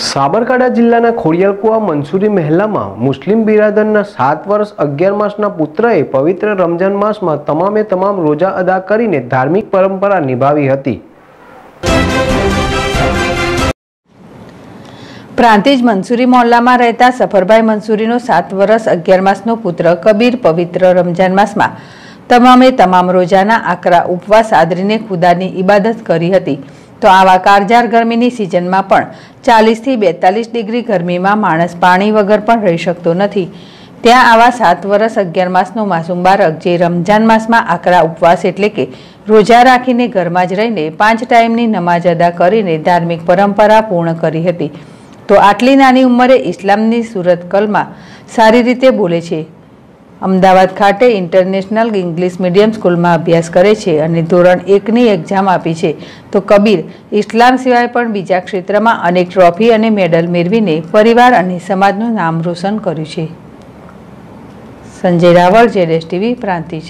સાબરકાંઠા જિલ્લાના ખોડિયાલકુવા મનસુરી મહેલામાં મુસ્લિમ બિરાદરના સાત વર્ષ અગિયાર માસના પુત્રએ પવિત્ર રમજાન માસમાં તમામે તમામ રોજા અદા કરીને ધાર્મિક પરંપરા નિભાવી હતી. પ્રાંતિજ મંસૂરી મોહલ્લામાં રહેતા સફરભાઈ મંસૂરીનો સાત વર્ષ અગિયાર માસનો પુત્ર કબીર પવિત્ર રમજાન માસમાં તમામે તમામ રોજાના આકરા ઉપવાસ આદરીને ખુદાની ઇબાદત કરી હતી. તો આવા કારજાર ગરમીની સિઝનમાં પણ ચાલીસથી બેતાલીસ ડિગ્રી ગરમીમાં માણસ પાણી વગર પણ રહી શકતો નથી. ત્યાં આવા સાત વર્ષ અગિયાર માસનો માસૂમ બાળક જે રમજાન માસમાં આકરા ઉપવાસ એટલે કે રોજા રાખીને ઘરમાં જ રહીને પાંચ ટાઈમની નમાજ અદા કરીને ધાર્મિક પરંપરા પૂર્ણ કરી હતી. તો આટલી નાની ઉંમરે ઇસ્લામની સુરત કલમાં સારી રીતે બોલે છે. અમદાવાદ ખાતે ઇન્ટરનેશનલ ઇંગ્લિશ મીડિયમ સ્કૂલમાં અભ્યાસ કરે છે અને ધોરણ એકની એક્ઝામ આપી છે. તો કબીર ઇસ્લામ સિવાય પણ બીજા ક્ષેત્રમાં અનેક ટ્રોફી અને મેડલ મેળવીને પરિવાર અને સમાજનું નામ રોશન કર્યું છે. સંજય રાવળ, જેડેશ ટીવી, પ્રાંતિજ.